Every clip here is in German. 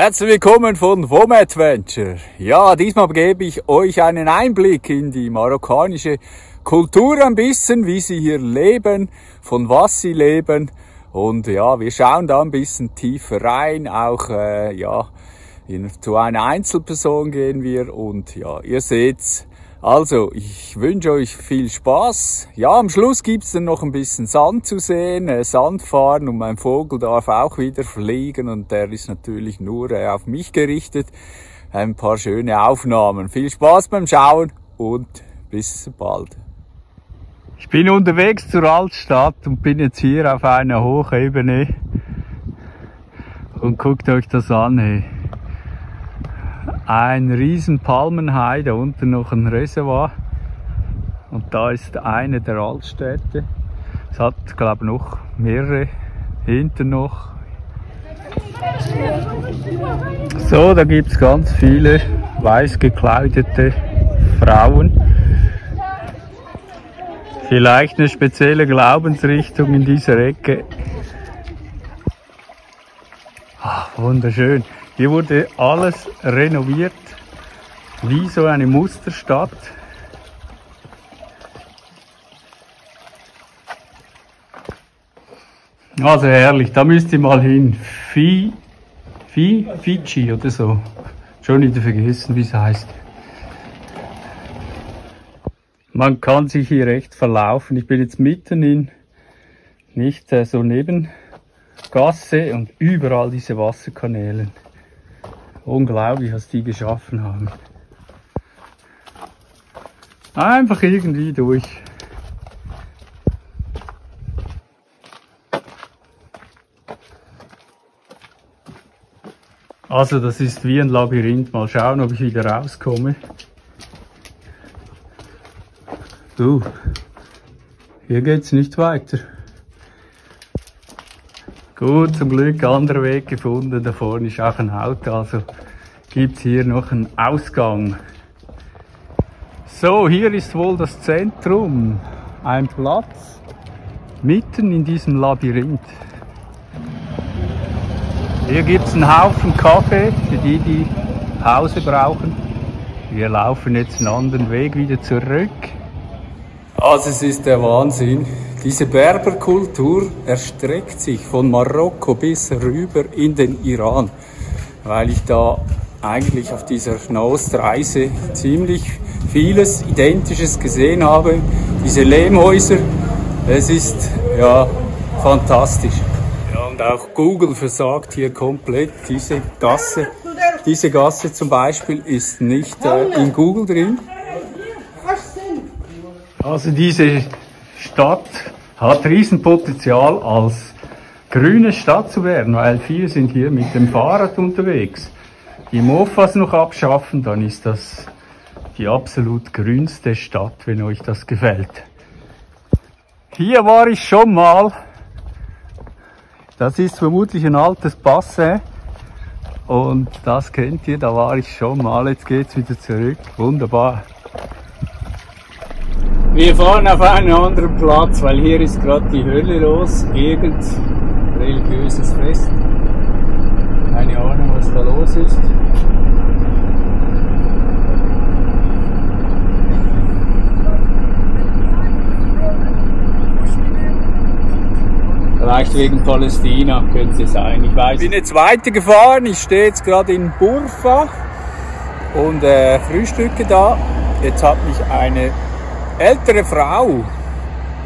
Herzlich willkommen von WOM Adventure. Ja, diesmal gebe ich euch einen Einblick in die marokkanische Kultur ein bisschen, wie sie hier leben, von was sie leben. Und ja, wir schauen da ein bisschen tiefer rein, auch äh, ja, in, zu einer Einzelperson gehen wir und ja, ihr seht's, also, ich wünsche euch viel Spaß. Ja, am Schluss gibt's dann noch ein bisschen Sand zu sehen, äh, Sand fahren und mein Vogel darf auch wieder fliegen und der ist natürlich nur äh, auf mich gerichtet. Ein paar schöne Aufnahmen. Viel Spaß beim Schauen und bis bald. Ich bin unterwegs zur Altstadt und bin jetzt hier auf einer Hochebene und guckt euch das an. Hey ein riesen da unten noch ein Reservoir. Und da ist eine der Altstädte. Es hat, glaube ich, noch mehrere hinten noch. So, da gibt es ganz viele weiß gekleidete Frauen. Vielleicht eine spezielle Glaubensrichtung in dieser Ecke. Ach, wunderschön. Hier wurde alles renoviert, wie so eine Musterstadt. Also herrlich, da müsst ihr mal hin. Fi, Fi, Fiji oder so. Schon wieder vergessen, wie es heißt. Man kann sich hier recht verlaufen. Ich bin jetzt mitten in, nicht äh, so neben Gasse und überall diese Wasserkanäle. Unglaublich, was die geschaffen haben. Einfach irgendwie durch. Also das ist wie ein Labyrinth. Mal schauen, ob ich wieder rauskomme. Du, hier geht's nicht weiter. Gut, zum Glück anderer Weg gefunden. Da vorne ist auch ein Auto, also gibt's hier noch einen Ausgang. So, hier ist wohl das Zentrum. Ein Platz mitten in diesem Labyrinth. Hier gibt's einen Haufen Kaffee für die, die Pause brauchen. Wir laufen jetzt einen anderen Weg wieder zurück. Also es ist der Wahnsinn. Diese Berberkultur erstreckt sich von Marokko bis rüber in den Iran, weil ich da eigentlich auf dieser Nahostreise ziemlich vieles Identisches gesehen habe. Diese Lehmhäuser, es ist ja fantastisch. Ja, und auch Google versagt hier komplett. Diese Gasse, diese Gasse zum Beispiel ist nicht äh, in Google drin. Also diese Stadt hat Riesenpotenzial als grüne Stadt zu werden, weil viele sind hier mit dem Fahrrad unterwegs. Die Mofas noch abschaffen, dann ist das die absolut grünste Stadt, wenn euch das gefällt. Hier war ich schon mal. Das ist vermutlich ein altes Bassin. Und das kennt ihr, da war ich schon mal. Jetzt geht's wieder zurück. Wunderbar. Wir fahren auf einen anderen Platz, weil hier ist gerade die Hölle los. Irgend religiöses Fest. Keine Ahnung, was da los ist. Vielleicht wegen Palästina könnte es sein. Ich weiß. Bin jetzt weitergefahren. Ich stehe jetzt gerade in Burfa und äh, frühstücke da. Jetzt hat mich eine ältere Frau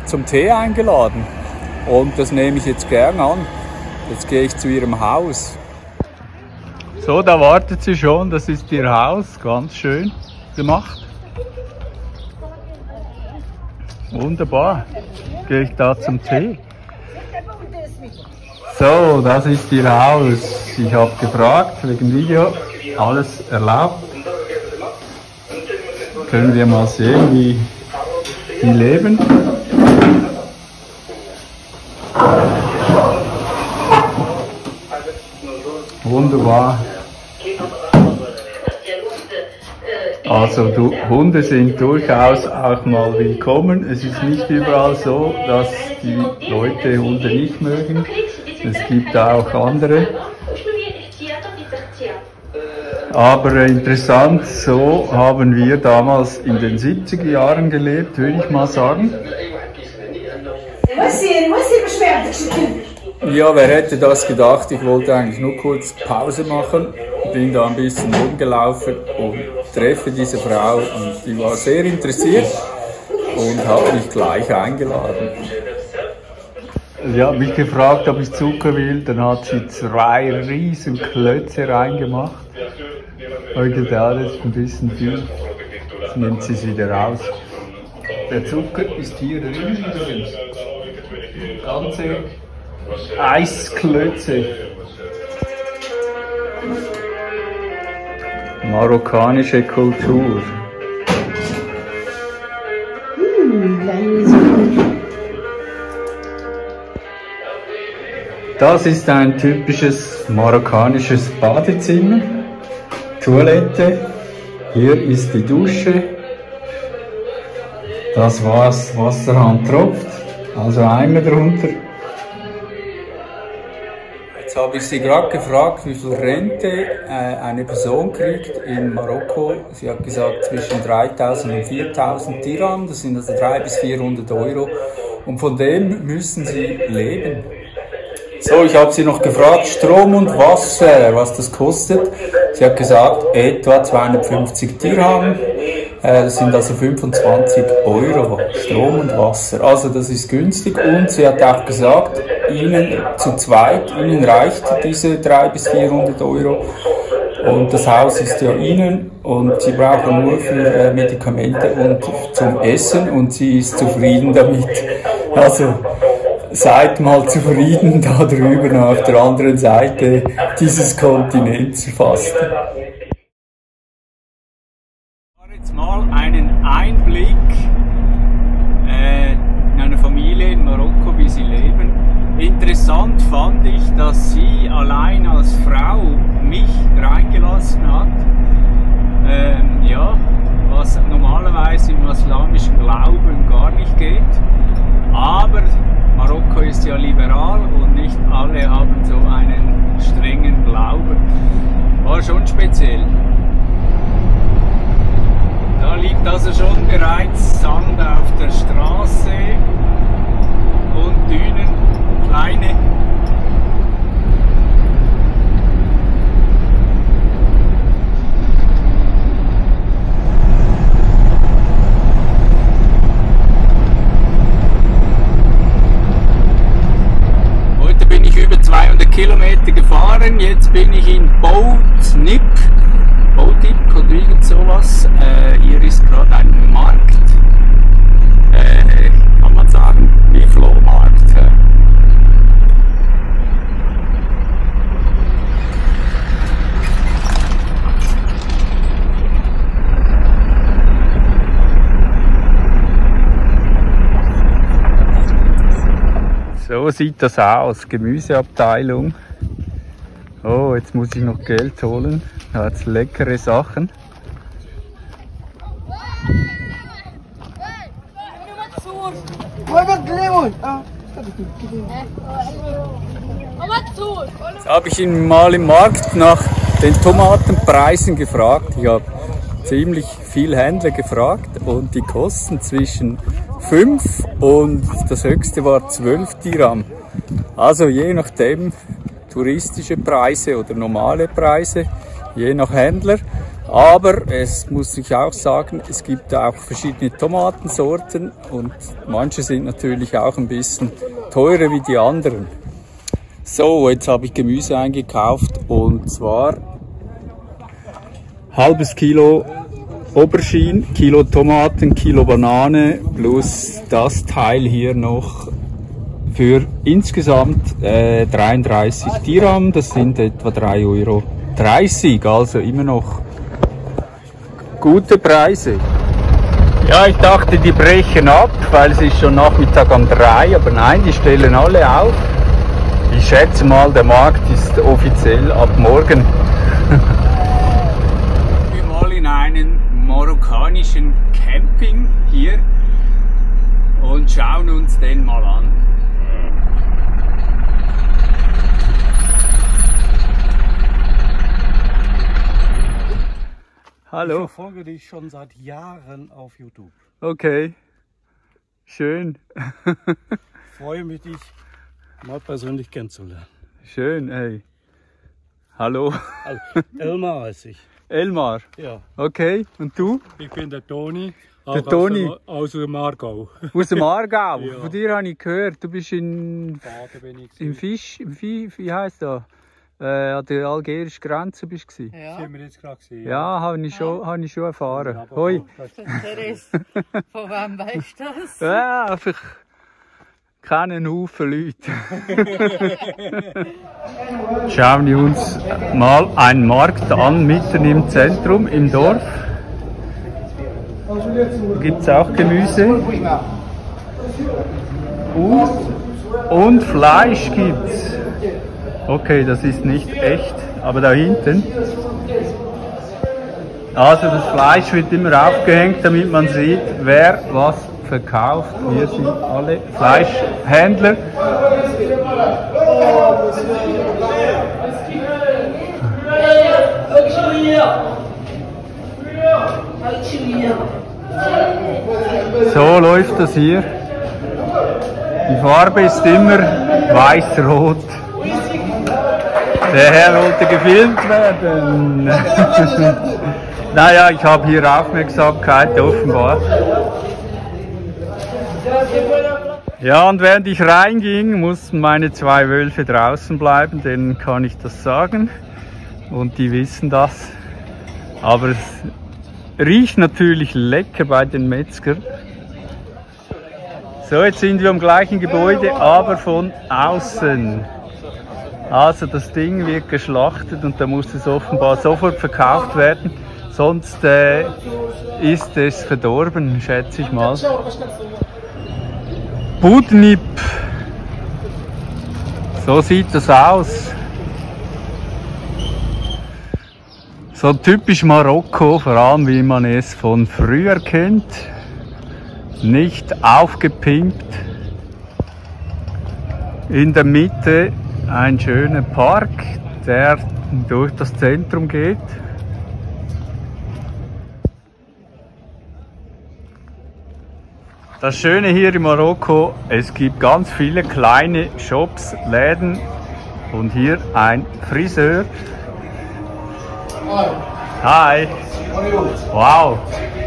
zum Tee eingeladen. Und das nehme ich jetzt gern an. Jetzt gehe ich zu ihrem Haus. So, da wartet sie schon. Das ist ihr Haus. Ganz schön gemacht. Wunderbar. Gehe ich da zum Tee. So, das ist ihr Haus. Ich habe gefragt wegen Video. Alles erlaubt. Können wir mal sehen, wie die leben. Wunderbar. Also du, Hunde sind durchaus auch mal willkommen. Es ist nicht überall so, dass die Leute Hunde nicht mögen. Es gibt auch andere. Aber interessant, so haben wir damals in den 70er Jahren gelebt, würde ich mal sagen. Ja, wer hätte das gedacht? Ich wollte eigentlich nur kurz Pause machen, bin da ein bisschen rumgelaufen und treffe diese Frau und die war sehr interessiert und hat mich gleich eingeladen. Sie hat mich gefragt, ob ich Zucker will, dann hat sie zwei riesen Klötze reingemacht. Heute da ist ein bisschen viel. Jetzt nimmt sie es wieder raus. Der Zucker ist hier drin. Ganze Eisklötze. Marokkanische Kultur. Das ist ein typisches marokkanisches Badezimmer. Toilette. Hier ist die Dusche. Das war's, Wasserhahn tropft. Also Eimer drunter. Jetzt habe ich Sie gerade gefragt, wie viel Rente äh, eine Person kriegt in Marokko. Sie hat gesagt zwischen 3000 und 4000 Dirham, das sind also 300 bis 400 Euro. Und von dem müssen Sie leben. So, ich habe sie noch gefragt, Strom und Wasser, was das kostet. Sie hat gesagt, etwa 250 Dirham. Äh, das sind also 25 Euro Strom und Wasser. Also das ist günstig und sie hat auch gesagt, Ihnen zu zweit, Ihnen reicht diese 300 bis 400 Euro. Und das Haus ist ja Ihnen und Sie brauchen nur für äh, Medikamente und zum Essen und sie ist zufrieden damit. Also seid mal zufrieden da drüben auf der anderen Seite dieses Kontinents fast. Jetzt mal einen Einblick äh, in eine Familie in Marokko, wie sie leben. Interessant fand ich, dass sie allein als Frau mich reingelassen hat. Ähm, ja, was normalerweise im islamischen Glauben gar nicht geht. Aber Marokko ist ja liberal und nicht alle haben so einen strengen Glauben. War schon speziell. Da liegt also schon bereits Sand auf der Straße und Dünen, kleine Kilometer gefahren. Jetzt bin ich in Boutnip. Boutnip oder irgend sowas. Äh, hier ist gerade ein Markt. Äh, kann man sagen, wie Flohmarkt. So sieht das aus, Gemüseabteilung. Oh, jetzt muss ich noch Geld holen. Da hat leckere Sachen. Jetzt habe ich ihn mal im Markt nach den Tomatenpreisen gefragt. Ich habe ziemlich viel Händler gefragt und die kosten zwischen 5 und das höchste war 12 Dirham. Also je nachdem touristische Preise oder normale Preise, je nach Händler. Aber es muss ich auch sagen, es gibt auch verschiedene Tomatensorten und manche sind natürlich auch ein bisschen teurer wie die anderen. So, jetzt habe ich Gemüse eingekauft und zwar halbes Kilo Aubergine, Kilo Tomaten, Kilo Banane plus das Teil hier noch für insgesamt äh, 33 Dirham. Das sind etwa 3,30 Euro. Also immer noch gute Preise. Ja, ich dachte, die brechen ab, weil es ist schon Nachmittag um drei, aber nein, die stellen alle auf. Ich schätze mal, der Markt ist offiziell ab morgen. Wir mal in einen marokkanischen Camping hier und schauen uns den mal an. Hallo. Ich verfolge dich schon seit Jahren auf YouTube. Okay. Schön. Freue mich, dich mal persönlich kennenzulernen. Schön, ey. Hallo. Also, Elmar heiße ich. Elmar. Ja, Okay. Und du? ich bin der Toni. Der Toni. Aus, dem Aargau. Aus dem Aargau. Ja. Von dir habe ich gehört, du bist in, Baden bin ich. im. Fisch, im Vieh, wie heisst das? Äh, an der algerischen Grenze bist du. Ja, Sind wir jetzt gerade gesehen. Ja, habe ich, schon, habe ich schon erfahren. Hoi. das- der Therese. Von wem weißt du das? Ja, einfach kennen Haufen Leute. Schauen wir uns mal einen Markt an, mitten im Zentrum, im Dorf. Gibt es auch Gemüse. Und, und Fleisch gibt's. Okay, das ist nicht echt, aber da hinten. Also das Fleisch wird immer aufgehängt, damit man sieht, wer was verkauft. Wir sind alle Fleischhändler. So läuft das hier. Die Farbe ist immer weiß-rot. Der Herr wollte gefilmt werden. naja, ich habe hier Aufmerksamkeit offenbar. Ja, und während ich reinging, mussten meine zwei Wölfe draußen bleiben, denen kann ich das sagen. Und die wissen das. Aber es riecht natürlich lecker bei den Metzgern. So, jetzt sind wir am gleichen Gebäude, aber von außen. Also das Ding wird geschlachtet und da muss es offenbar sofort verkauft werden, sonst äh, ist es verdorben, schätze ich mal. Budnip. So sieht das aus. So typisch Marokko, vor allem wie man es von früher kennt. Nicht aufgepimpt. In der Mitte ein schöner Park, der durch das Zentrum geht. Das Schöne hier in Marokko, es gibt ganz viele kleine Shops, Läden und hier ein Friseur. Hi. Wow,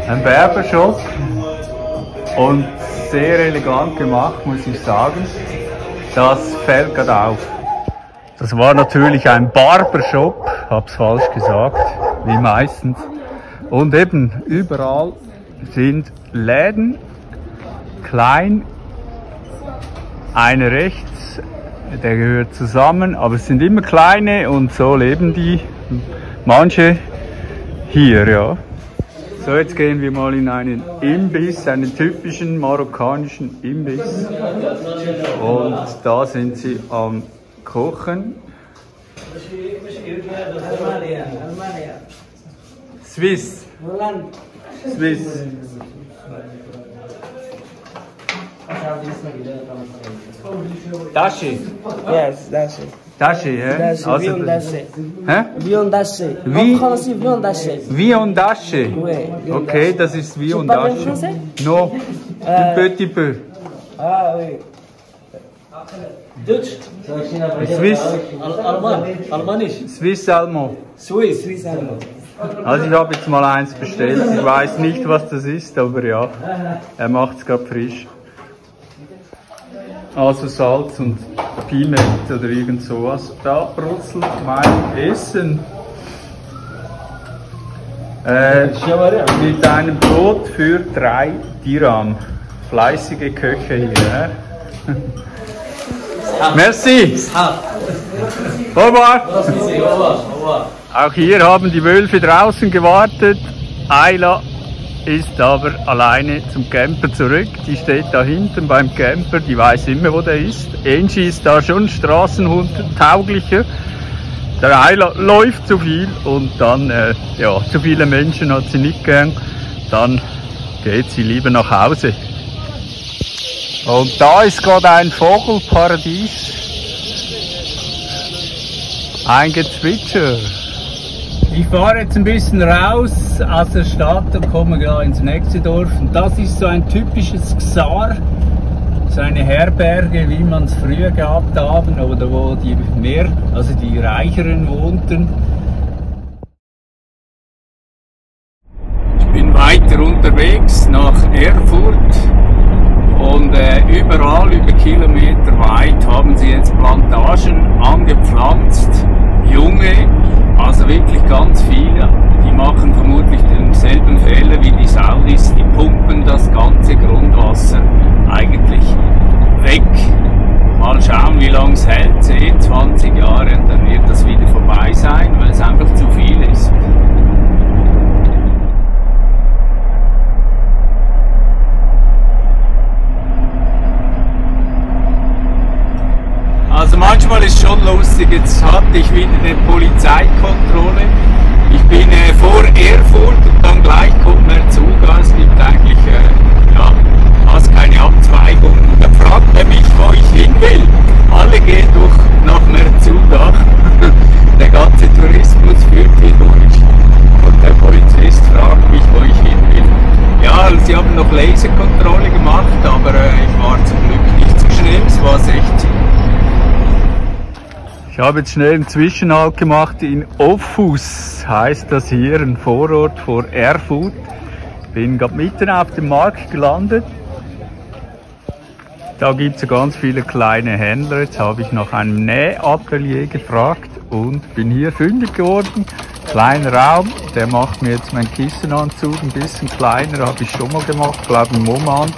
ein Barbershop und sehr elegant gemacht, muss ich sagen. Das fällt gerade auf. Das war natürlich ein Barbershop, hab's falsch gesagt, wie meistens. Und eben überall sind Läden, klein, eine rechts, der gehört zusammen, aber es sind immer kleine und so leben die. Manche hier, ja. So, jetzt gehen wir mal in einen Imbiss, einen typischen marokkanischen Imbiss. Und da sind sie am Kochen. Swiss. Swiss. Dashi. Yes, that's it. Dashi, hä? That's it. Vion Dashi. hä? Vion Dashi. Wie? Vion Dashi. Wie und Dashi. Ouais, Vion Okay, das ist wie Tu und Dashi. No, un petit peu. Ah oui. Dutch. Swiss. Alman. Almanisch. Swiss Almo. Swiss. Swiss allemand. Also ich habe jetzt mal eins bestellt. Ich weiß nicht, was das ist, aber ja, er macht es gerade frisch. Also Salz und Piment oder irgend sowas. Da brutzelt mein Essen. Äh, mit einem Brot für drei Dirham. Fleißige Köche hier. Hä? Merci. Revoir. Auch hier haben die Wölfe draußen gewartet. Ayla ist aber alleine zum Camper zurück. Die steht da hinten beim Camper, die weiß immer, wo der ist. Angie ist da schon Straßenhund tauglicher. Der Ayla läuft zu viel und dann, äh, ja, zu viele Menschen hat sie nicht gern. Dann geht sie lieber nach Hause. Und da ist gerade ein Vogelparadies. Ein Gezwitscher. Ich fahre jetzt ein bisschen raus aus der Stadt und komme gleich ins nächste Dorf. Und das ist so ein typisches Xar, so eine Herberge, wie man es früher gehabt haben oder wo die mehr, also die Reicheren wohnten. Ich bin weiter unterwegs nach Erfurt und äh, überall über Kilometer weit haben sie jetzt Plantagen angepflanzt, junge, also wirklich ganz viele. Machen vermutlich denselben Fehler wie die Saudis, die pumpen das ganze Grundwasser eigentlich weg. Mal schauen, wie lange es hält, 10, 20 Jahre und dann wird das wieder vorbei sein, weil es einfach zu viel ist. Also manchmal ist schon lustig, jetzt hatte ich wieder eine Polizeikontrolle. Ich bin äh, vor Erfurt und dann gleich kommt mir Zugang. Es gibt eigentlich äh, ja, fast keine Abzweigung. Da fragt er mich, wo ich hin will. Alle gehen durch nach Merzugach. Der ganze Tourismus führt hier durch. Und der Polizist fragt mich, wo ich hin will. Ja, sie haben noch Laserkontrolle gemacht, aber äh, ich war zum Glück nicht zu schnell. Es war 60. Ich habe jetzt schnell einen Zwischenhalt gemacht in Offus, heißt das hier, ein Vorort vor Erfurt. Bin gerade mitten auf dem Markt gelandet. Da gibt es ganz viele kleine Händler. Jetzt habe ich nach einem Nähatelier gefragt und bin hier fündig geworden. Kleiner Raum, der macht mir jetzt meinen Kissenanzug ein bisschen kleiner, habe ich schon mal gemacht, glaube ich, Moment.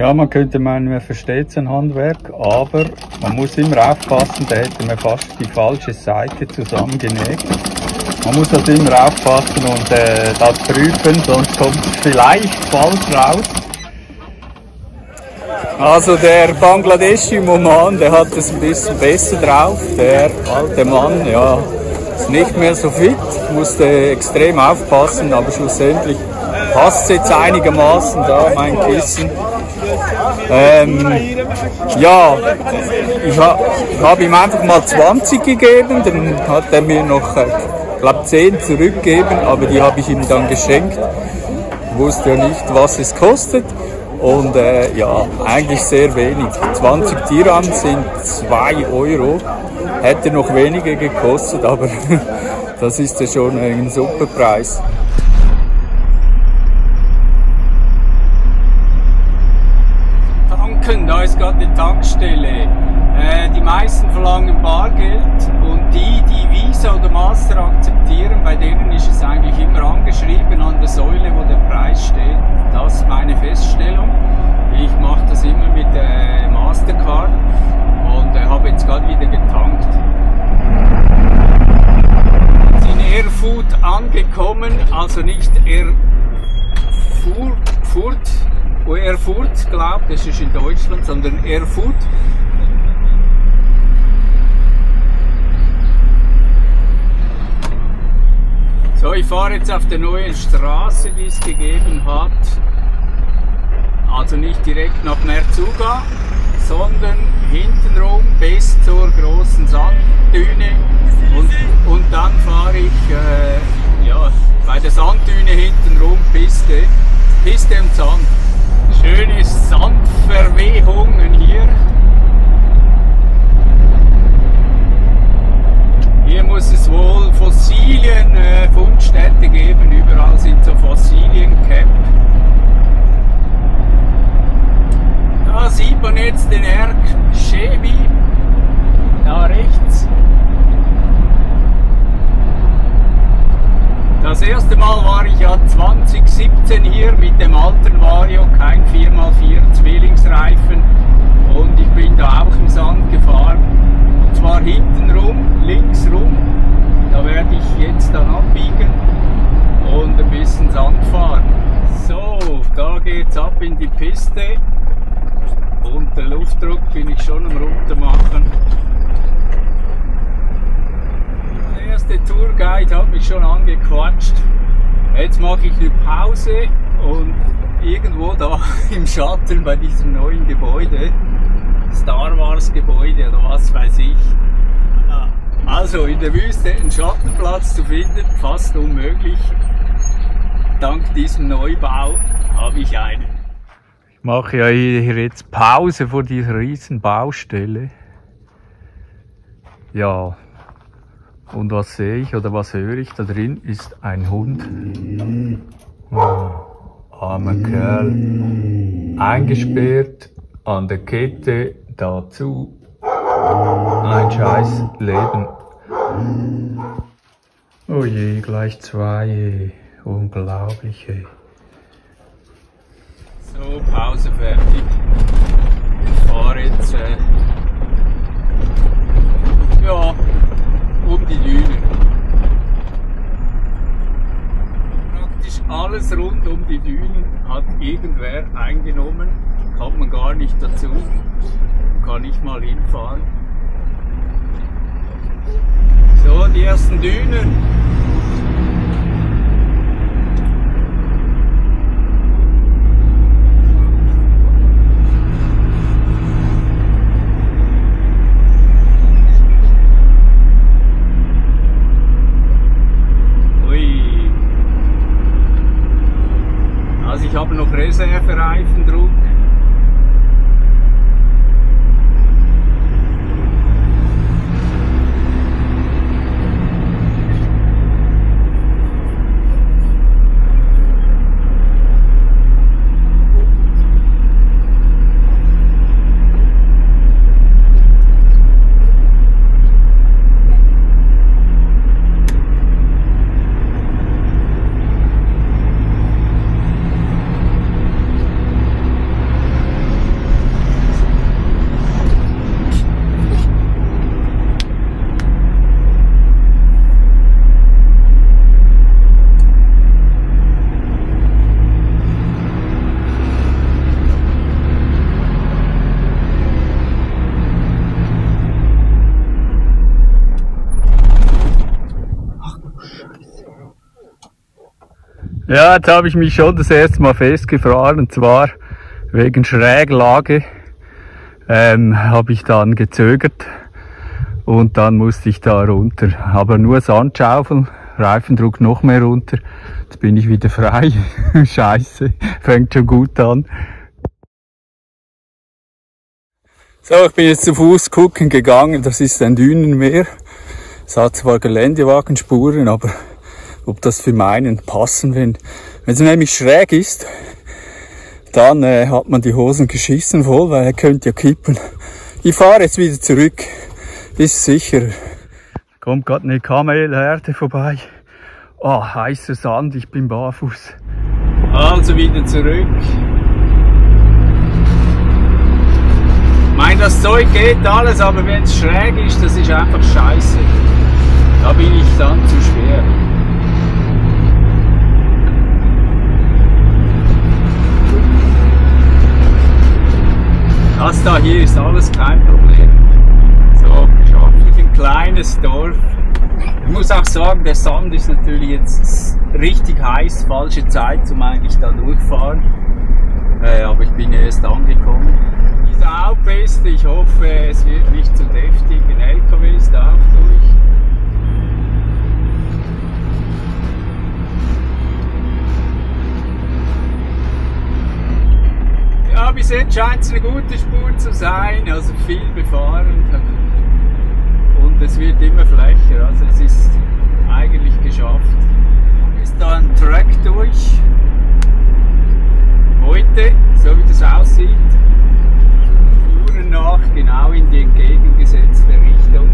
Ja, man könnte meinen, man versteht sein Handwerk, aber man muss immer aufpassen, da hätte man fast die falsche Seite zusammengenäht. Man muss also immer aufpassen und äh, das prüfen, sonst kommt es vielleicht falsch raus. Also der Bangladeschi Moman, der hat es ein bisschen besser drauf. Der alte Mann, ja, ist nicht mehr so fit, musste extrem aufpassen, aber schlussendlich passt es jetzt einigermaßen da, mein Kissen. Ähm, ja, ich, ha, ich habe ihm einfach mal 20 gegeben, dann hat er mir noch, äh, glaube 10 zurückgegeben, aber die habe ich ihm dann geschenkt. Wusste ja nicht, was es kostet. Und äh, ja, eigentlich sehr wenig. 20 Dirham sind 2 Euro. Hätte noch weniger gekostet, aber das ist ja schon ein super Preis. Tanken, da ist gerade eine Tankstelle. Äh, die meisten verlangen Bargeld und die, die Visa oder Master akzeptieren, bei denen ist es eigentlich immer angeschrieben an der Säule, wo der Preis steht. Das ist meine Feststellung. Ich mache das immer mit äh, Mastercard und äh, habe jetzt gerade wieder getankt. In Erfurt angekommen, also nicht Erfurt, Erfurt, glaube das ist in Deutschland, sondern Erfurt. So, ich fahre jetzt auf der neuen Straße, die es gegeben hat. Also nicht direkt nach Merzuga, sondern hintenrum bis zur großen Sanddüne. Und, und dann fahre ich äh, ja, bei der Sanddüne hintenrum Piste, Piste und Sand. Schöne Sandverwehungen hier. Hier muss es wohl Fossilien-Fundstätte äh, geben. Überall sind so Fossilien-Cap. Da sieht man jetzt den Erk Chevy. Da rechts. Das erste Mal war ich ja 2017 hier mit dem alten Vario, kein 4x4 Zwillingsreifen. Und ich bin da auch im Sand gefahren. Und zwar hinten rum, links rum. Da werde ich jetzt dann abbiegen und ein bisschen Sand fahren. So, da geht's ab in die Piste. Und der Luftdruck bin ich schon am runtermachen. Der erste Tourguide hat mich schon angequatscht. Jetzt mache ich eine Pause und irgendwo da im Schatten bei diesem neuen Gebäude, Star Wars Gebäude oder was weiß ich, Also in der Wüste einen Schattenplatz zu finden, fast unmöglich. Dank diesem Neubau habe ich einen. Ich mache ja hier jetzt Pause vor dieser riesen Baustelle. Ja, und was sehe ich oder was höre ich? Da drin ist ein Hund. Oh, armer Kerl. Eingesperrt an der Kette dazu. Ein scheiß Leben. Oh je, gleich zwei. Unglaublich. Ey. So, Pause fertig. Ich fahre jetzt äh, ja, um die Dünen. Praktisch alles rund um die Dünen hat irgendwer eingenommen. Kommt man gar nicht dazu. Kann nicht mal hinfahren. So, die ersten Dünen. Ich habe noch Reservereifendruck. Ja, jetzt habe ich mich schon das erste Mal festgefahren, und zwar wegen Schräglage ähm, habe ich dann gezögert und dann musste ich da runter. Aber nur Sandschaufeln, Reifendruck noch mehr runter. Jetzt bin ich wieder frei. Scheiße, fängt schon gut an. So, ich bin jetzt zu Fuß gucken gegangen. Das ist ein Dünenmeer. Es hat zwar Geländewagenspuren, aber ob das für meinen passen, wenn wenn es nämlich schräg ist, dann äh, hat man die Hosen geschissen voll, weil er könnte ja kippen. Ich fahre jetzt wieder zurück, ist sicher. Kommt gerade eine Kamelherde vorbei. Oh, heißer Sand, ich bin barfuß. Also wieder zurück. Ich meine, das Zeug geht alles, aber wenn es schräg ist, das ist einfach scheiße. Da bin ich dann zu schwer. Das da hier ist alles kein Problem. So, geschafft. Ein kleines Dorf. Ich muss auch sagen, der Sand ist natürlich jetzt richtig heiß, falsche Zeit, um eigentlich da durchfahren. Äh, aber ich bin ja erst angekommen. Diese Hauptpiste, ich hoffe, es wird nicht zu deftig. Ein LKW ist da auch durch. Ja, bis jetzt scheint es eine gute Spur zu sein, also viel befahren und es wird immer flächer, also es ist eigentlich geschafft. Ist da ein Track durch, heute, so wie das aussieht, Spuren nach, genau in die entgegengesetzte Richtung,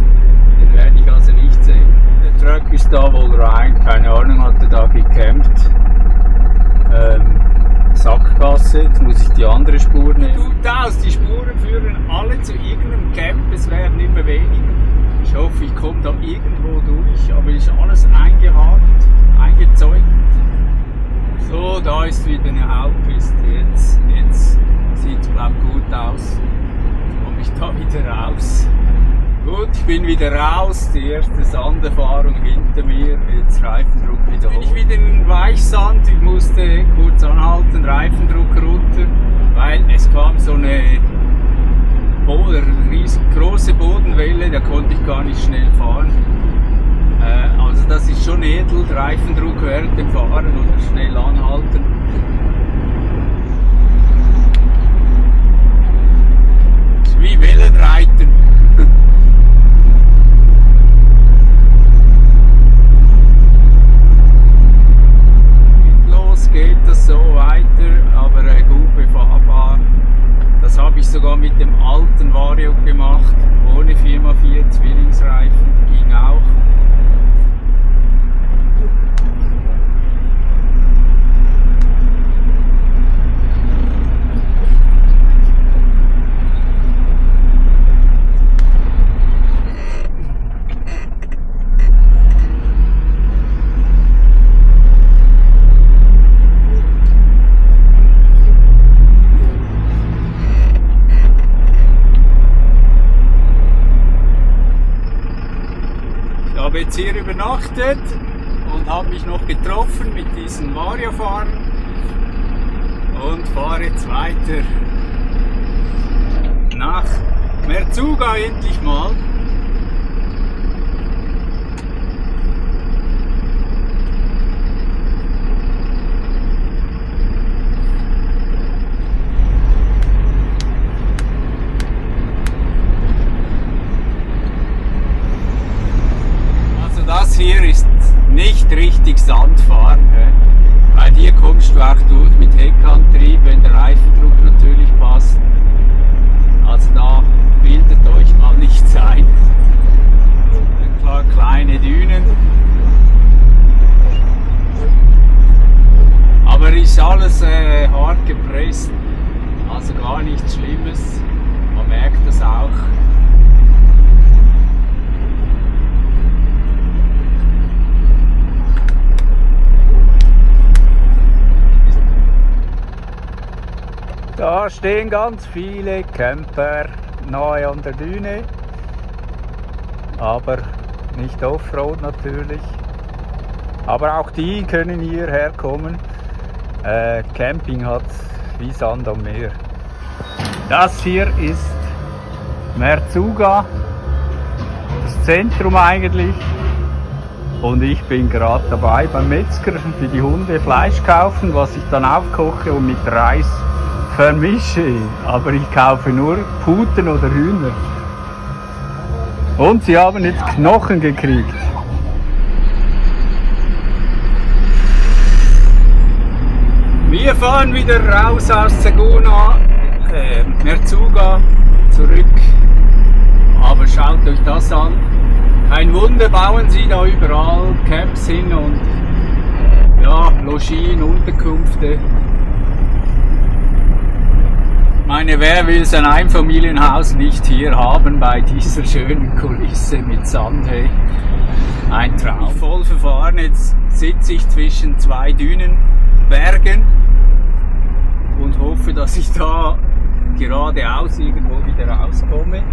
den werde ich also nicht sehen. Der Truck ist da wohl rein, keine Ahnung, hat er da gecampt. Ähm, Sackgasse, jetzt muss ich die andere Spur nehmen. Tut aus, die Spuren führen alle zu irgendeinem Camp, es werden immer weniger. Ich hoffe, ich komme da irgendwo durch, aber ist alles eingehakt, eingezeugt. So, da ist wieder eine Hauptpiste, jetzt, jetzt sieht es glaube gut aus. Jetzt komme ich da wieder raus. Gut, ich bin wieder raus, die erste Sanderfahrung hinter mir, jetzt Reifendruck wieder hoch. Bin ich wieder in Weichsand, ich musste kurz anhalten, Reifendruck runter, weil es kam so eine Bo riesig große Bodenwelle, da konnte ich gar nicht schnell fahren. Äh, also das ist schon edel, Reifendruck während dem Fahren oder schnell anhalten. Wie Wellenreiten. Los geht das so weiter, aber gut befahrbar. Das habe ich sogar mit dem alten Vario gemacht, ohne 4x4 Zwillingsreifen, ging auch. Ich habe jetzt hier übernachtet und habe mich noch getroffen mit diesen Mario-Fahrern und fahre jetzt weiter nach Merzuga endlich mal. Also das hier ist nicht richtig Sandfahren. hä? Bei dir kommst du auch durch mit Heckantrieb, wenn der Reifendruck natürlich passt. Also da bildet euch mal nichts ein. Klar, kleine Dünen. Aber ist alles äh, hart gepresst. Also gar nichts Schlimmes. Man merkt das auch. Da stehen ganz viele Camper nahe an der Düne, aber nicht Offroad natürlich. Aber auch die können hierher kommen. Äh, Camping hat wie Sand am Meer. Das hier ist Merzuga, das Zentrum eigentlich. Und ich bin gerade dabei beim Metzger für die Hunde Fleisch kaufen, was ich dann aufkoche und mit Reis vermische. Aber ich kaufe nur Puten oder Hühner. Und sie haben jetzt Knochen gekriegt. Wir fahren wieder raus aus Seguna, äh, Merzuga, zurück. Aber schaut euch das an. Kein Wunder bauen sie da überall Camps hin und ja, Logien, Unterkünfte. Meine, wer will sein Einfamilienhaus nicht hier haben bei dieser schönen Kulisse mit Sand? Hey? Ein Traum. Voll verfahren, jetzt sitze ich zwischen zwei Dünenbergen und hoffe, dass ich da geradeaus irgendwo wieder rauskomme.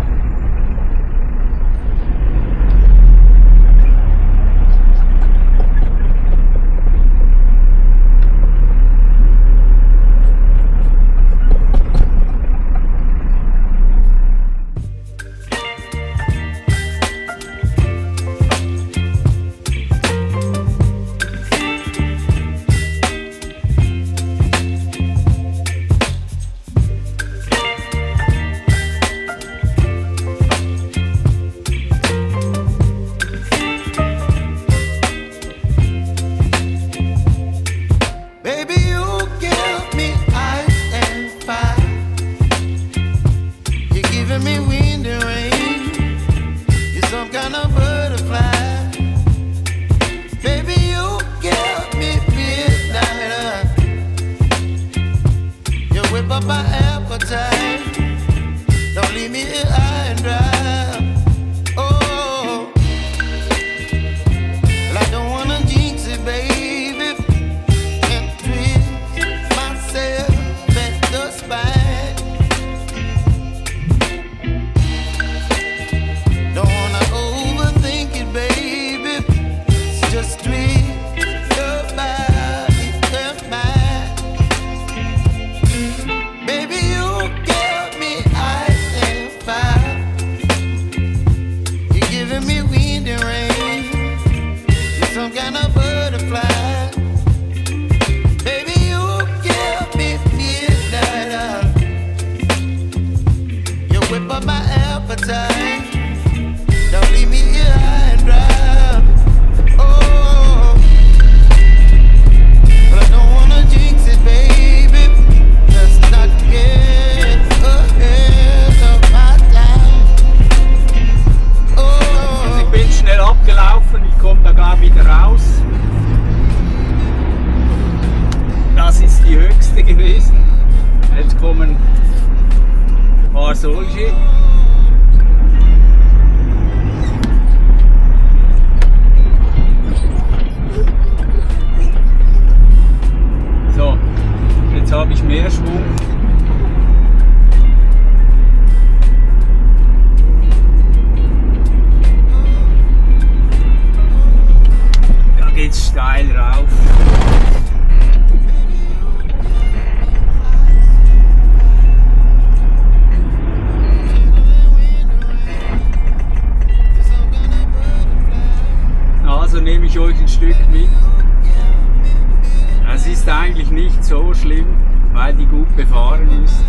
Weil die gut befahren ist.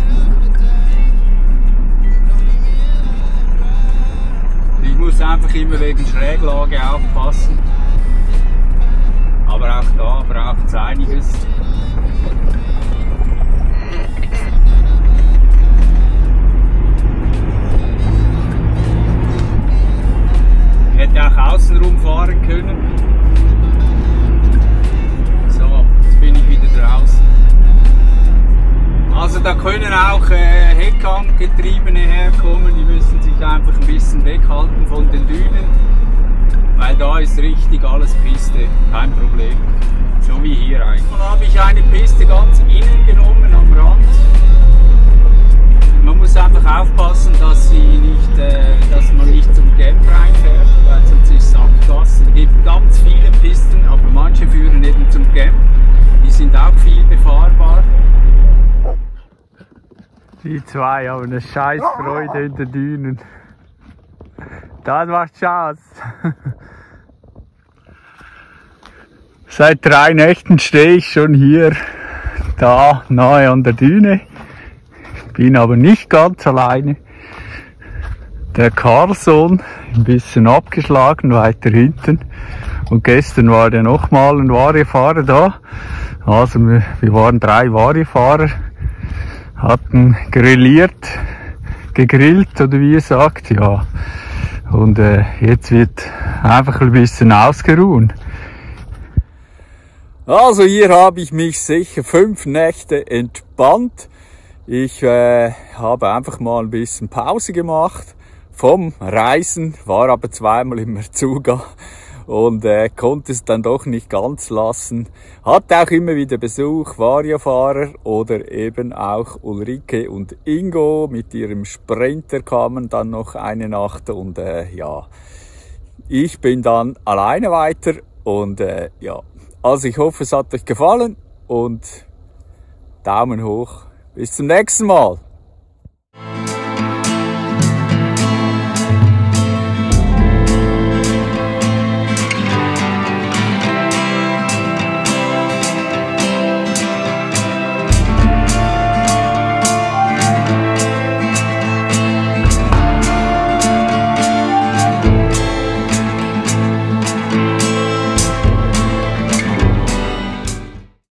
Ich muss einfach immer wegen Schräglage aufpassen. Aber auch da braucht es einiges. Hätte auch außenrum fahren können. Also da können auch äh, Heckanggetriebene herkommen, die müssen sich einfach ein bisschen weghalten von den Dünen, weil da ist richtig alles Piste, kein Problem. So wie hier eigentlich. Dann habe ich eine Piste ganz innen genommen am Rand. Man muss einfach aufpassen, dass, sie nicht, äh, dass man nicht zum Camp reinfährt, weil sonst ist es Sackgasse. Es gibt ganz viele Pisten, aber manche führen eben zum Camp. Die sind auch viel befahrbar. Die zwei haben eine scheiß Freude in den Dünen. Das macht Spaß. Seit drei Nächten stehe ich schon hier, da nahe an der Düne. Bin aber nicht ganz alleine. Der Carlson, ein bisschen abgeschlagen, weiter hinten. Und gestern war der nochmal ein Variefahrer da. Also wir, wir waren drei Variefahrer, hatten grilliert, gegrillt oder wie ihr sagt, ja. Und äh, jetzt wird einfach ein bisschen ausgeruhen. Also hier habe ich mich sicher fünf Nächte entspannt. Ich äh, habe einfach mal ein bisschen Pause gemacht vom Reisen, war aber zweimal im Merzuga und äh, konnte es dann doch nicht ganz lassen. Hatte auch immer wieder Besuch, Variofahrer oder eben auch Ulrike und Ingo mit ihrem Sprinter kamen dann noch eine Nacht und äh, ja, ich bin dann alleine weiter und äh, ja, also ich hoffe es hat euch gefallen und Daumen hoch. Bis zum nächsten Mal.